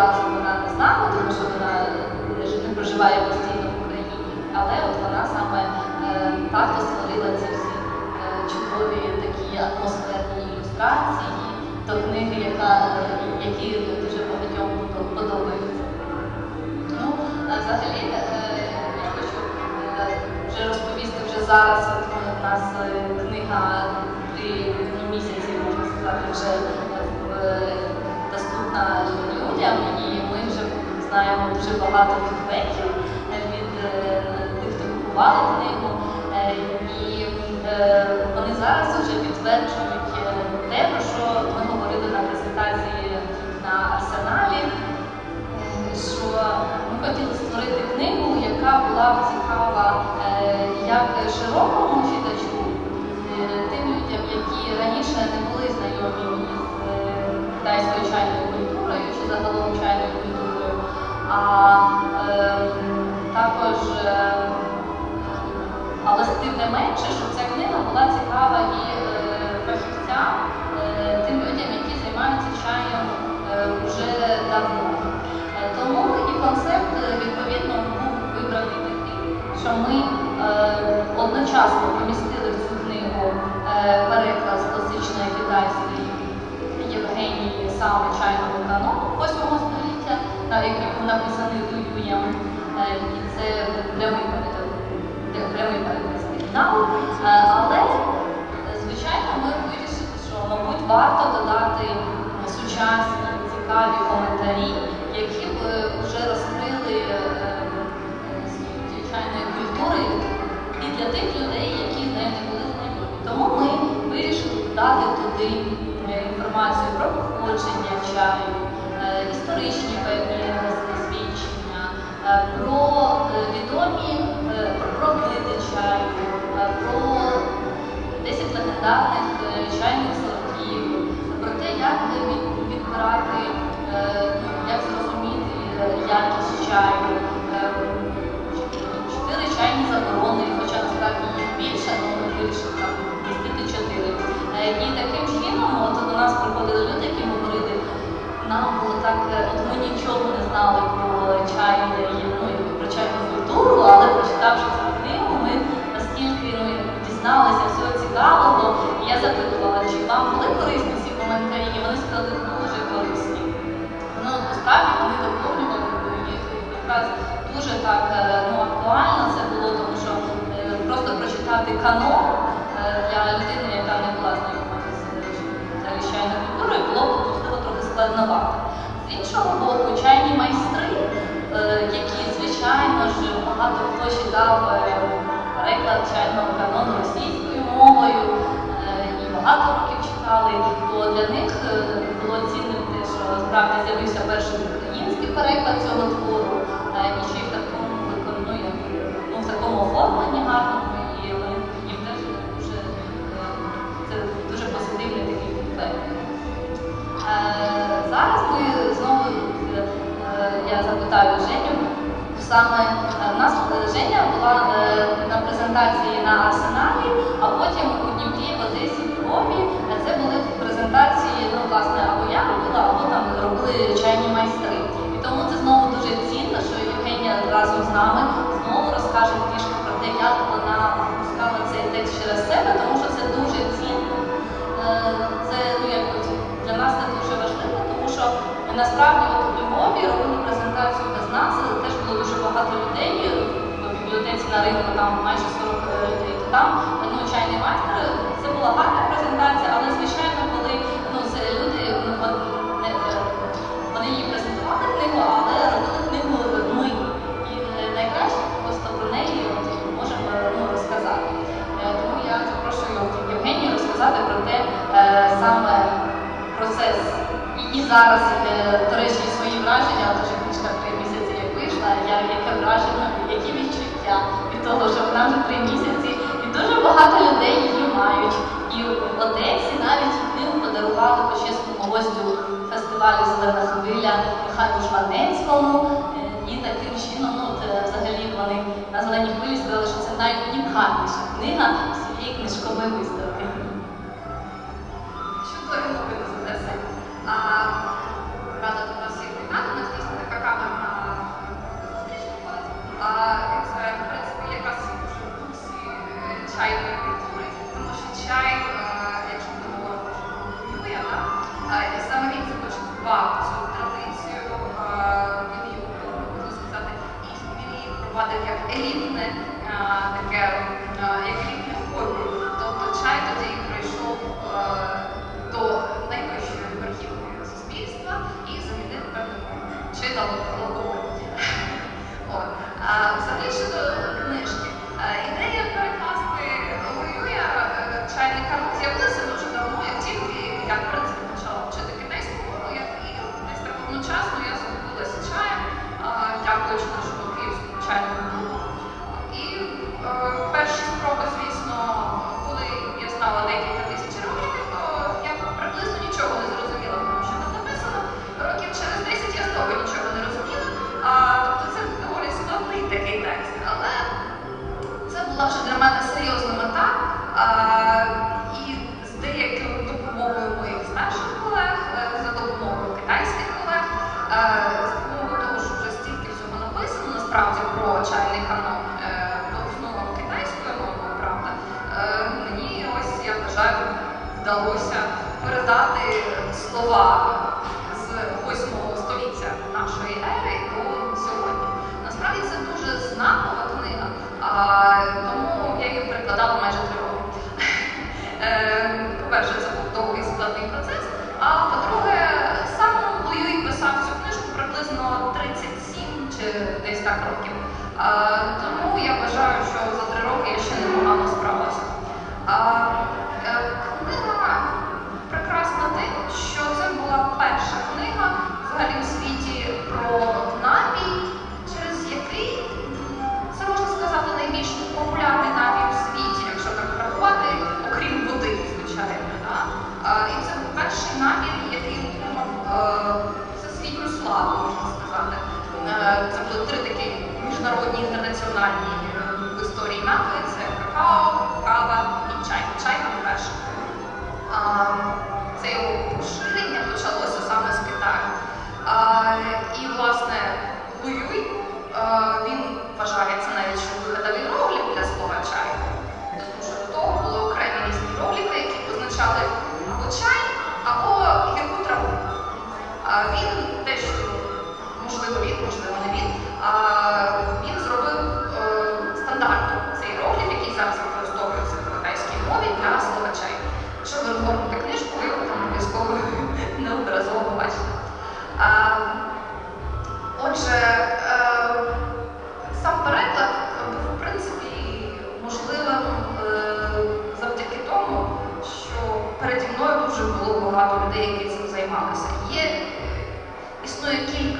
разу вона не з нами, тому що вона е, не проживає постійно в Україні, але от вона саме е, так створила ці всі е, чудові такі атмосферні ілюстрації до книги, яка, які дуже багатьом подобаються. Ну, взагалі, я хочу вже розповісти вже зараз. От у нас книга три місяці, можна сказати, вже доступна людям, знаємо дуже багато фідбеків е, від е, тих, хто купували книгу. Е, І вони зараз вже підтверджують те, про що ми говорили на презентації на арсеналі що ми хотіли створити книгу, яка була б цікава як широкому читачу, тим людям, які раніше не були знайомі е, китайською чайною культурою чи загалом чайною а е, також, е, але тим не менше, щоб ця книга була цікава і е, фахівцям, тим людям, які займаються чаєм вже давно. Тому і концепт відповідно був вибраний такий, що ми одночасно помістили в цю книгу переклад класичної китайської Євгенії саме написаний Дуюєм, е, і це прямий прямий оригіналу. Е, Але звичайно ми вирішили, що мабуть варто додати сучасні цікаві коментарі, які б е, вже розкрили е, е, світ чайної культури і для тих людей, які з нею не були знайомі. Тому ми вирішили додати туди інформацію про походження чаю, історичні певні про е, відомі е, про- види чаю, е, про 10 легендарних чайних сортів, про те, як відбирати, як зрозуміти якість чаю. Чотири чайні заборони, хоча насправді їх більше, але ми вирішили там містити чотири. І таким чином от до нас приходили люди, які говорили, нам було так, от ми нічого не знали про чайне, але прочитавши цю книгу, ми настільки ну, дізналися всього цікавого. І я запитувала, чи вам були корисні ці коментарі, і вони сказали дуже корисні. Ну, насправді вони доповнювали їх якраз дуже так е, ну, актуально це було, тому що е, просто прочитати канон е, для людини, яка не була знайома з е, культурою, було б трохи складновато. З іншого боку, чайні майстри, які, звичайно ж, багато хто читав е, переклад чайного канону російською мовою, е, і багато років читали, то для них е, було цінним те, що справді з'явився перший український переклад цього твору, і ще й в такому ну, як, ну, в такому оформленні гарному, і їм теж дуже це дуже позитивний такий фідбек. Е, Зараз ми знову я запитаю Женю. Саме е, в нас е, Женя була е, на презентації на арсеналі, а потім у Дніпрі, в Одесі, в Львові. Це були презентації, ну власне, або я робила, або там робили чайні майстри. І тому це знову дуже цінно, що Євгенія разом з нами знову розкаже трішки про те, як вона пускала цей текст через себе, тому що це дуже цінно. Це ну, як для нас це дуже важливо, тому що насправді от у Львові робили презентацію без нас, теж було дуже багато людей е, в бібліотеці на ринку, там майже 40 е, людей, то там е, ну, чайний майстер, це була гарна презентація, але звичайно, коли ну, це люди, ну, вони її презентували книгу, але робили книгу ми. І найкраще просто про неї можемо ну, розказати. Тому я запрошую Євгенію розказати про те саме процес і зараз іде. життя від того, що вона вже три місяці, і дуже багато людей її мають. І в Одесі навіть ним подарували почесному гостю фестивалю Зелена хвиля Михайлу Жванецькому. Е, і таким чином, ну е, взагалі вони на зеленій хвилі сказали, що це найунікальніша книга всієї книжкової виставки. Чудові новини з Одеси.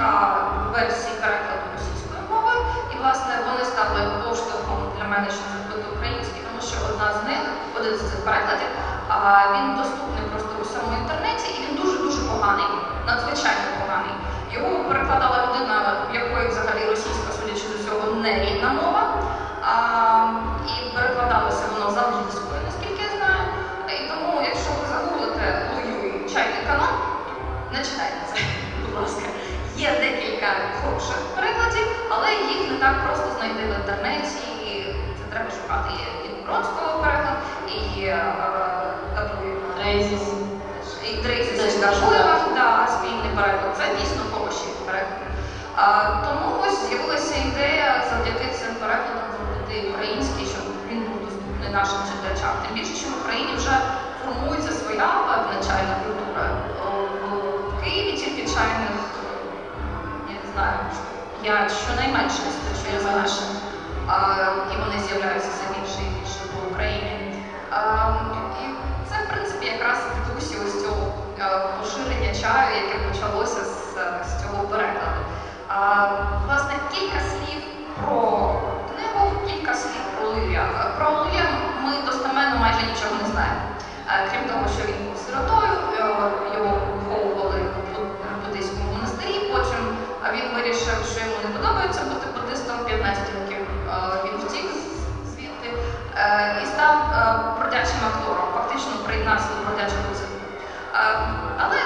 Версії версій перекладу російської мови, і власне вони стали поштовхом для мене, щоб зробити українські, тому що одна з них, один з цих перекладів, він доступний просто у самому інтернеті, і він дуже дуже поганий, надзвичайно поганий. Його перекладали. насправді і Бронського переклад, і е, е, Трейсіс Гажуєва, спільний переклад. Це дійсно хороший переклади. Тому ось з'явилася ідея завдяки цим перекладам зробити український, щоб він був доступний нашим читачам. Тим більше, що в Україні вже формується своя навчальна культура. В Києві тільки чайних, я не знаю, я щонайменше стачу, я і вони з'являються все більше і більше по Україні. І це, в принципі, якраз в дусі ось цього е, поширення чаю, яке почалося з, з цього перекладу. Власне, кілька слів про книгу, кілька слів про Луя. Про Луя ми достеменно майже нічого не знаємо. Е, Крім того, що він був сиротою, е, його виховували в бу- буддийському монастирі, потім він вирішив, що йому не подобається бути буддистом, 15 років і став е, бродячим актором, фактично приєднався до бродячих музик. Але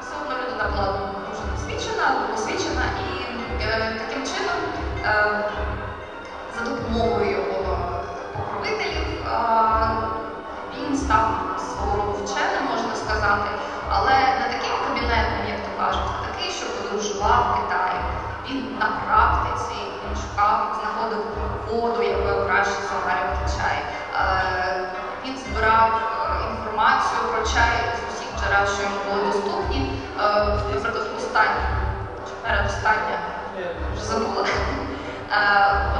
все одно людина була дуже досвідчена, освічена і е, таким чином е, за допомогою його покровителів е, він став свого вченим, можна сказати, але не таким кабінетним, як то кажуть, а такий, що подорожував в Китаї. Він на що йому були доступні. Е, Наприклад, остання, чи передостання, вже забула. Е,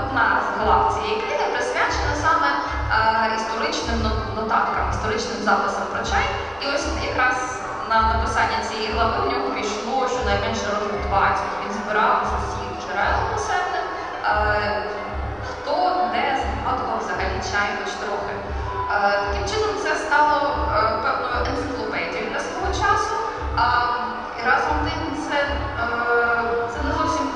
Одна з глав цієї книги присвячена саме е, історичним нотаткам, історичним записам про чай. І ось якраз на написання цієї глави в нього пішло щонайменше років 20. Він збирав з усіх джерел писемних, е, хто де згадував взагалі чай хоч трохи. Таким чином це стало певною А, разом тим це, е, це не зовсім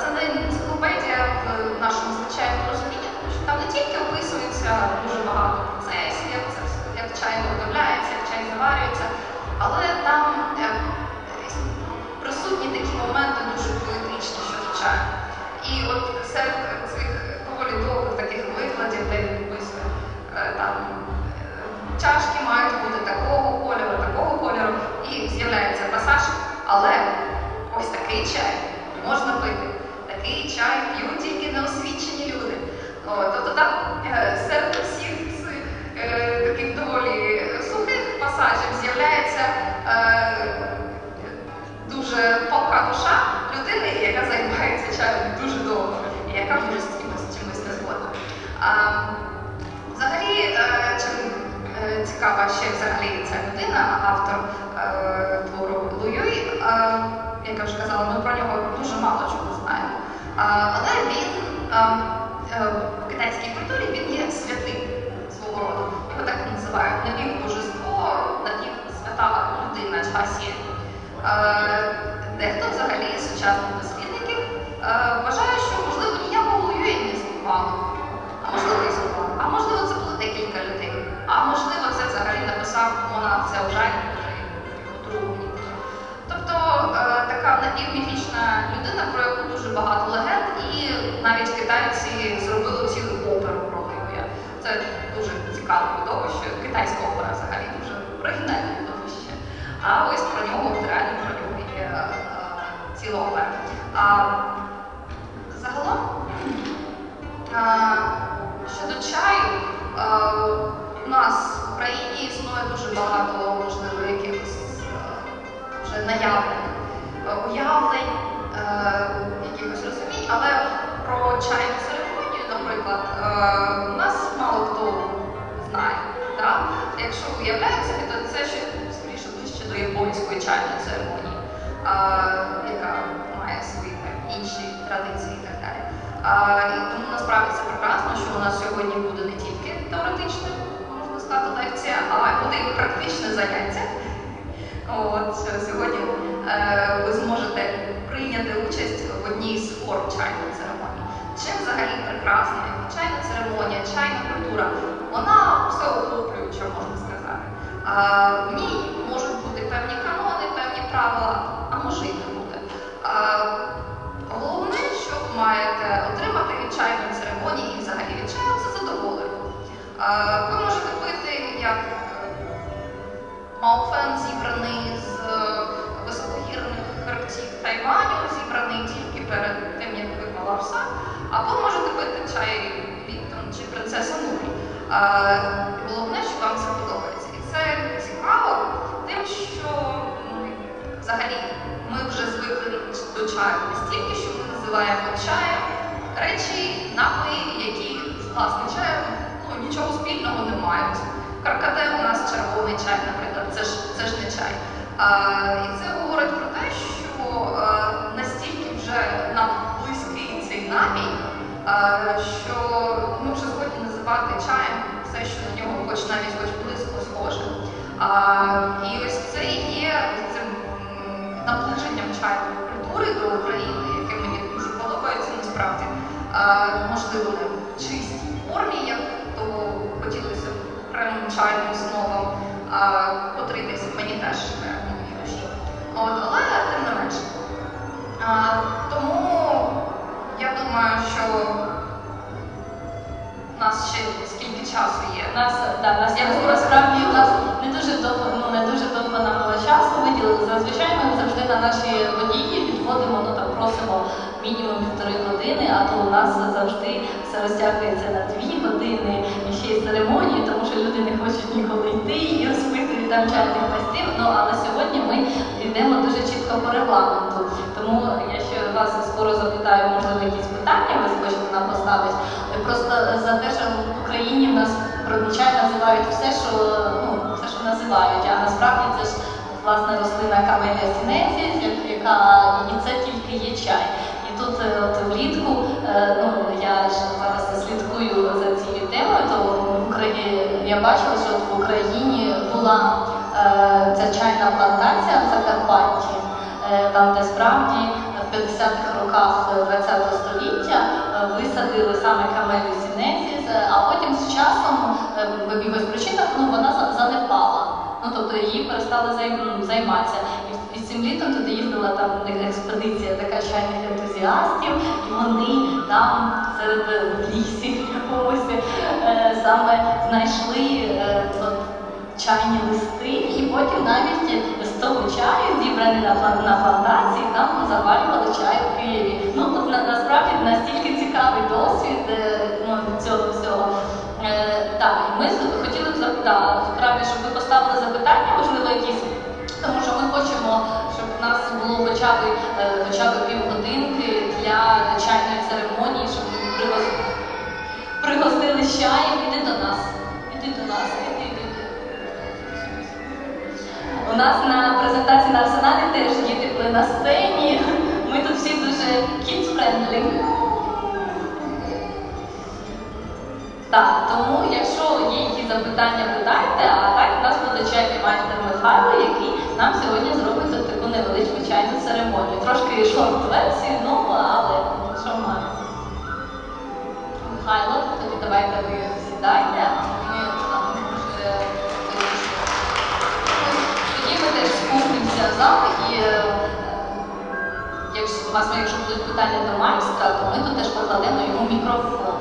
це не енциклопедія в нашому звичайному розумінні, тому що там не тільки описується дуже багато процесів, як як чай виготовляється, як чай заварюється, але там е, присутні такі моменти дуже поетичні щодо чаю. І от серед цих доволі довгих таких викладів, де він описує е, там чашки мають бути такого Дехто взагалі з сучасних дослідників вважає, що можливо ніякого Луюя не існувало. А можливо, існувало. А можливо, це було декілька людей. А можливо, це взагалі написав монах Цяожань, вже його другу. Тобто е, така напівміфічна людина, про яку дуже багато легенд, і навіть китайці зробили цілу оперу про Луюя. Це дуже цікаве видовище. Китайська опера взагалі дуже оригінальне видовище. А ось про нього А, загалом щодо чаю, у нас в Україні існує дуже багато, можливо, якихось вже наявних уявлень, якихось розумінь, але про чайну церемонію, наприклад, у нас мало хто знає. Так? Якщо уявляємо собі, то це ще скоріше ближче до японської чайної церемонії, яка має свої інші традиції і так далі. І тому насправді це прекрасно, що у нас сьогодні буде не тільки теоретична, можна сказати, лекція, а буде і практичне заняття. От сьогодні е, ви зможете прийняти участь в одній з форм чайної церемонії. Чим взагалі прекрасна чайна церемонія, чайна культура, вона всеохоплююча, можна сказати. В ній можуть бути певні канони, певні правила, може і не бути. Головне, що маєте отримати від чайної церемонії і взагалі від чаю, це задоволення. Ви можете пити як Мауфен зібраний з е, високогірних хребтів Тайваню, зібраний тільки перед тим, як випала роса, або можете пити чай Ліптон чи принцеса Нурі. Головне, що вам це подобається. І це цікаво тим, що м, взагалі ми вже звикли до чаю настільки, що ми називаємо чаєм речі, напої, які з власне чаєм ну, нічого спільного не мають. Каркаде у нас червоний чай, наприклад, це ж це ж не чай. А, і це говорить про те, що а, настільки вже нам близький цей напій, а, що ми вже згодні називати чаєм все, що на нього хоч навіть хоч близько схоже. А, і ось це є наближенням чайної культури до України, яке мені дуже подобається насправді. Можливо, не в чистій формі, як то хотілося б окремим чайним основам, а, котрий десь мені теж живе в душі. Але тим не менше. Тому я думаю, що у нас ще скільки часу є. Нас, да, у нас я насправді у нас не дуже довго, ну не дуже довго нам було часу виділили. Зазвичай ми завжди на наші події відводимо, ну там просимо мінімум півтори години, а то у нас завжди все розтягується на дві години і ще й церемонії, тому що люди не хочуть ніколи йти і розпитують там чайних майстрів. Ну але сьогодні ми йдемо дуже чітко по регламенту. Тому я ще вас скоро запитаю, можливо, якісь питання ви хочете нам поставити. Просто за те, що в Україні в нас про називають все, що ну називають, а насправді це ж власне рослина Camellia sinensis, яка і це тільки є чай. І тут е, от влітку, е, ну я ж зараз слідкую за цією темою, то в Україні я бачила, що в Україні була е, ця чайна плантація в Закарпатті, там де справді в 50-х роках ХХ століття висадили саме камелю сінезіс, е, а потім з часом в якихось причинах ну, вона занепала. Тобто її перестали займатися. І, цим літом туди їздила там експедиція така чайних ентузіастів, і вони там серед е, в лісі якомусь е, саме знайшли е, чайні листи, і потім навіть з того чаю, зібраний на, на плантації, там заварювали чай у Києві. Ну, от на, насправді настільки цікавий досвід ну, цього всього. Так, ми хотіли справді, щоб ви поставили запитання, можливо, якісь, тому що ми хочемо, щоб в нас було хоча б, е, хоча б півгодинки для чайної церемонії, щоб пригос- пригостили чаєм. Іди до нас. Іди до нас, іди, іди. У нас на презентації на арсеналі теж діти були на сцені. Ми тут всі дуже kids friendly. Так, тому якщо є якісь запитання, питайте, а так у нас буде чайний майстер Михайло, який нам сьогодні зробить таку невеличку чайну церемонію. Трошки шорт-версію, ну але що маємо. Михайло, тоді давайте ви сідайте, а ми вже тоді ми теж скупимося в зал і е, якщо у вас якщо будуть питання до майстра, то ми тут теж покладемо йому мікрофон.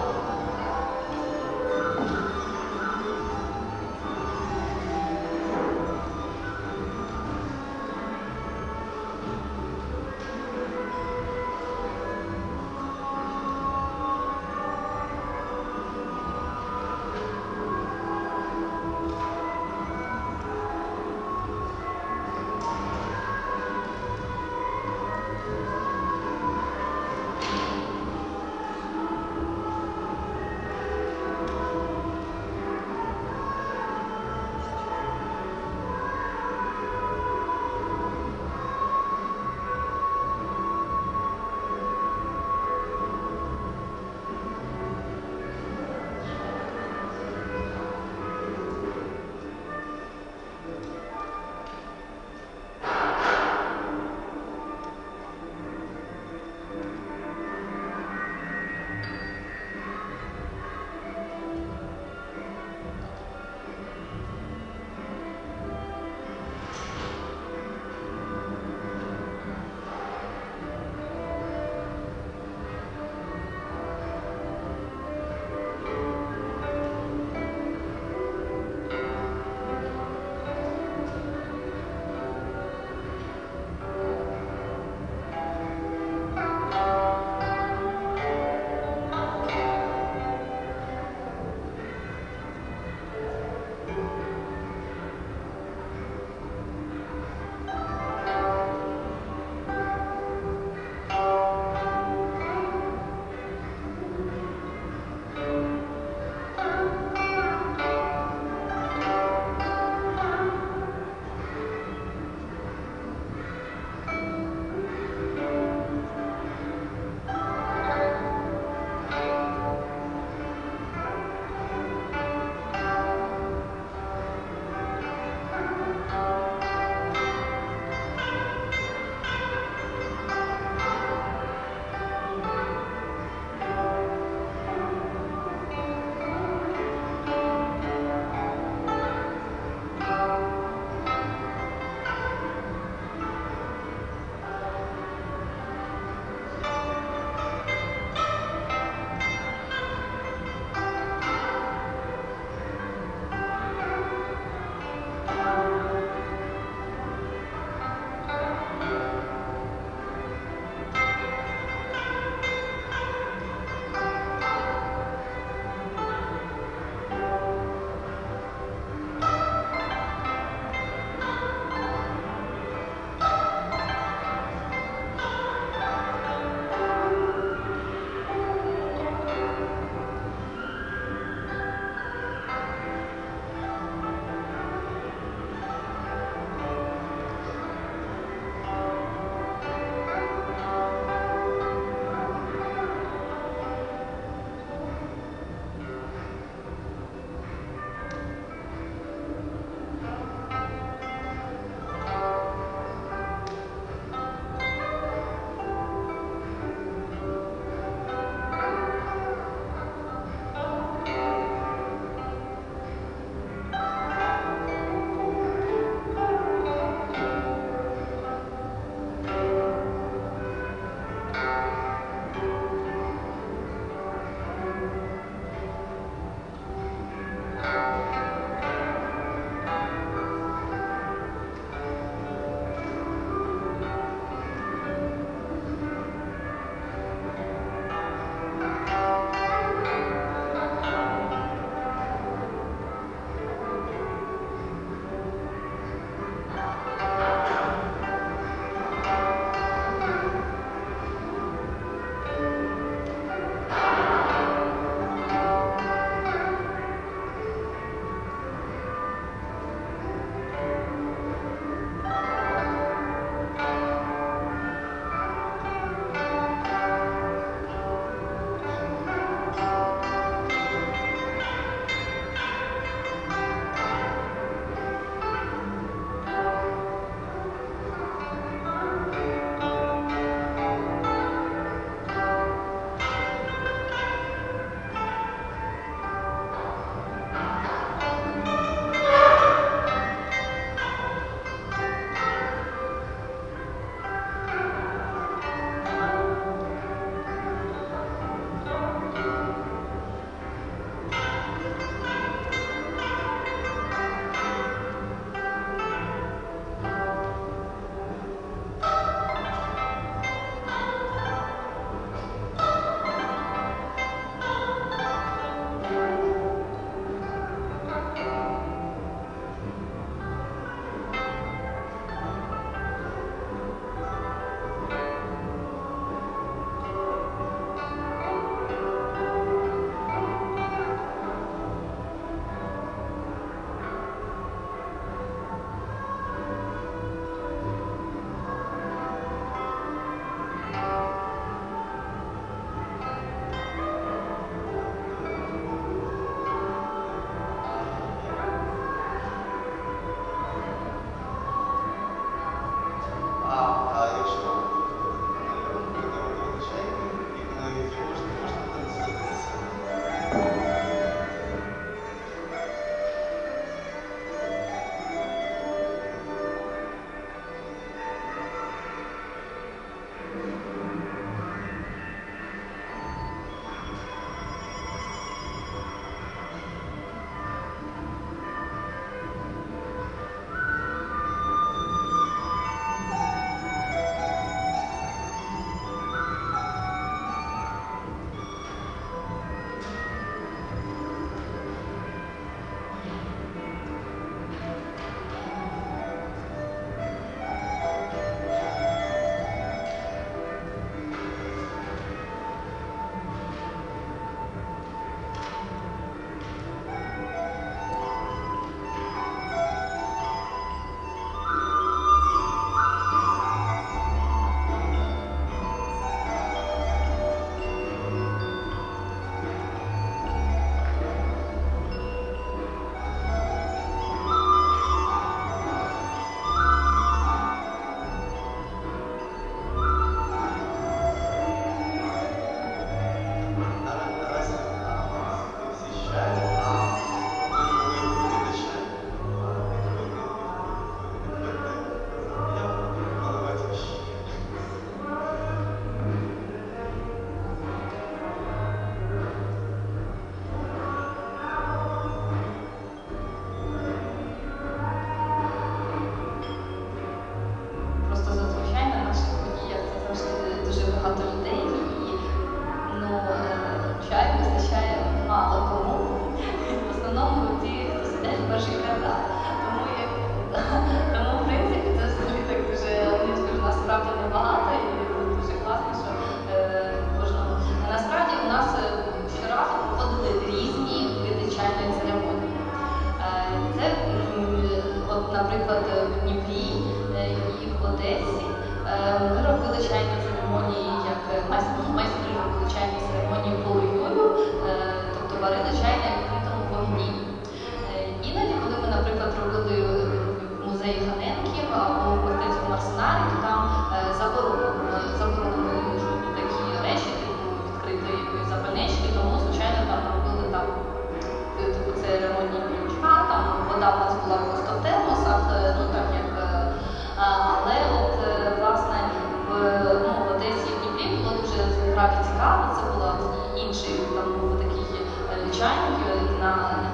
Е, на,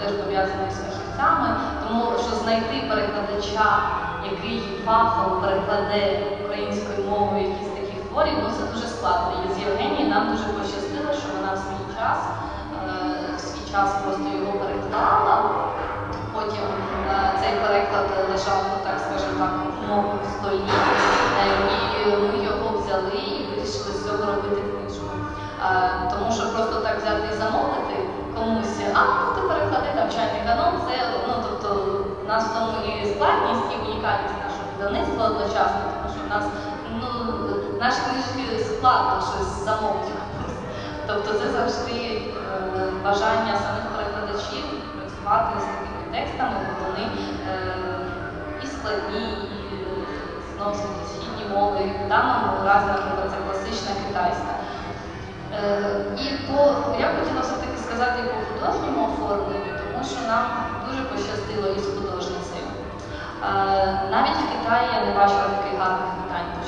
теж пов'язано з фахівцями, тому що знайти перекладача, який фахово перекладе українською мовою якісь таких творів, ну це дуже складно. І з Євгенією нам дуже пощастило, що вона в свій час е, в свій час просто його переклала. Потім е, цей переклад лежав, ну так скажімо так, в моєму столі, е, і ми його взяли і вирішили з цього робити книжку. Тому що просто так взяти і замовити комусь, а ну ти переклади там чайний канон, це ну тобто у нас в тому і складність, і унікальність нашого видавництва одночасно, тому що в нас ну наші книжки складно щось замовити. Тобто це завжди е, бажання самих перекладачів працювати з такими текстами, бо вони е, і складні, і е, зносять східні мови. В даному разі, наприклад, це класична китайська. Е, І по я хотіла все-таки сказати по художньому оформленню, тому що нам дуже пощастило із художницею. Е, Навіть в Китаї я не бачила таких гарних питань по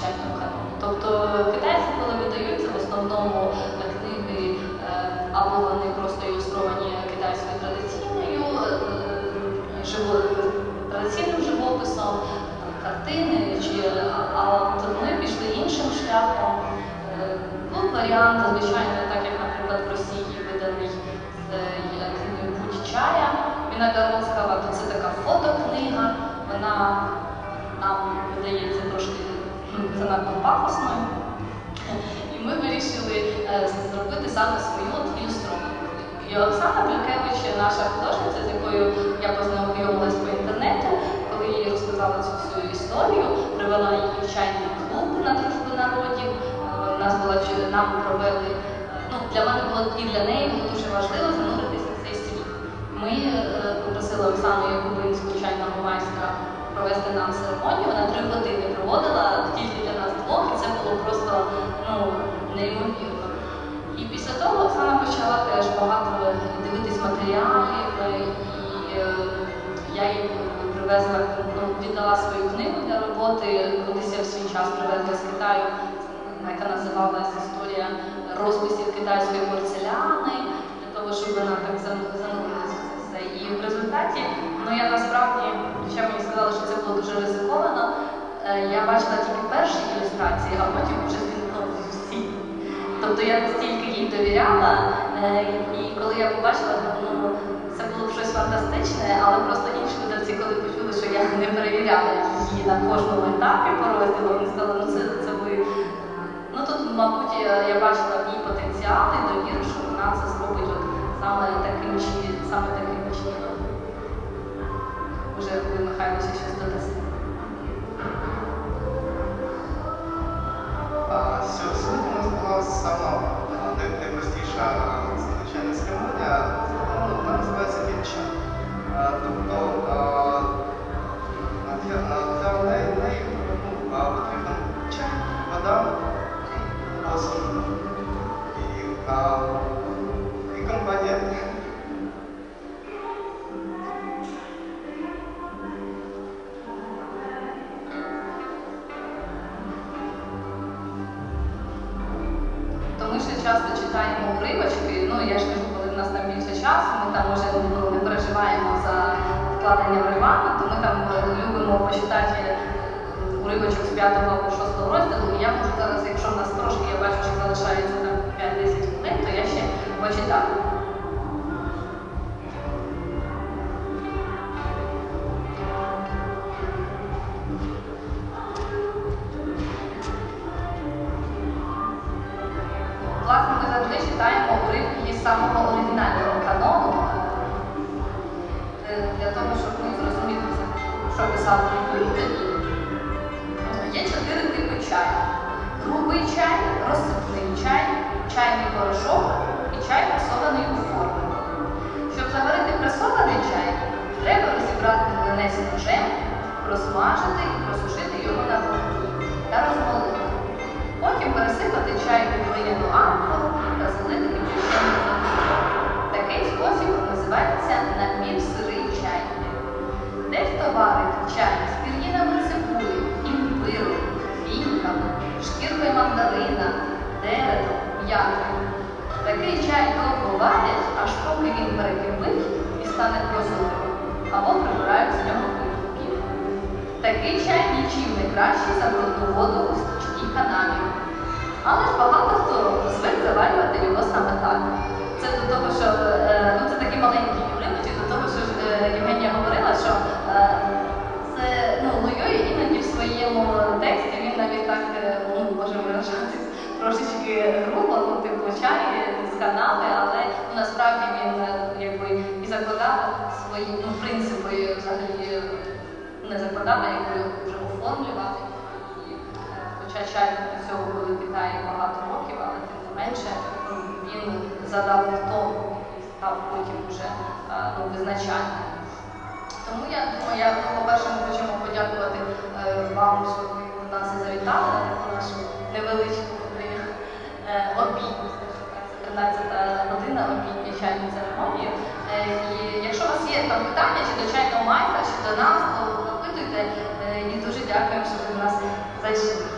чайному канону. Тобто китайці, коли видаються, в основному е, книги е, або вони просто ілюстровані китайською традиційною традиційним живописом, картини, чи а ми пішли іншим шляхом. Був варіант, звичайно, чая Віногородського, то це така фотокнига, вона нам видається трошки занадто пафосною. І ми вирішили е, зробити саме свою ілюстровану книгу. І Оксана Блюкевич, наша художниця, з якою я познайомилась по інтернету, коли їй розказала цю всю історію, привела її в чайний клуб на дружбу народів. Е, нас була нам провели. е, Ну, для мене було і для неї було дуже важливо зануритися в цей світ. Ми е, попросили Оксану Якубинську, чайного майстра, провести нам церемонію. Вона три години проводила тільки для нас двох. і Це було просто неймовірно. І після того Оксана почала теж багато дивитись матеріалів, е, і е, я їй привезла, ну, віддала свою книгу для роботи, кудись я в свій час привезла з Китаю, яка називалась Історія розписів китайської порцеляни, для того, щоб вона так зан- В результаті, ну я насправді, хоча мені сказали, що це було дуже ризиковано, е, я бачила тільки перші ілюстрації, а потім вже зіткнулася всі. Тобто я настільки їй довіряла, е, і коли я побачила, ну це було щось фантастичне, але просто інші видавці, коли почули, що я не перевіряла її на кожному етапі по розділу, вони сказали, ну це, це ви. Ну тут, мабуть, я, бачила в ній потенціал і довіру, що вона це зробить от саме таким чином, саме таким чином. Уже ви, Михайло, ще щось сьо- Сьогодні у нас була сама най- найпростіша а, звичайна церемонія. Вона називається вінча. Тобто а, а, для неї, ну, потрібен чай, вода, посуд datos кращий за брудну воду у стічній канаві. Але ж багато хто звик заварювати його саме так. Це до того, що е, ну, це такі маленькі уривочки, до того, що е, Євгенія говорила, що е, це ну, Луйой іноді в своєму тексті він навіть так е, ну, може виражатись трошечки грубо, ну, типу чай з канави, але ну, насправді він е, якби і закладав свої ну, принципи взагалі е, не закладав, а якби вже оформлював звичайно, до цього Пілай багато років, але тим не менше він задав тон, який став потім вже е, ну, визначальним. Тому я думаю, я ну, по-перше, ми хочемо подякувати е, вам, що ви до нас завітали на нашу невеличку е, обід, 13 година обідня чайної церемонії. І якщо у вас є там питання чи до чайного майстра, чи до нас, то запитуйте і дуже дякуємо, що ви до нас зайшли.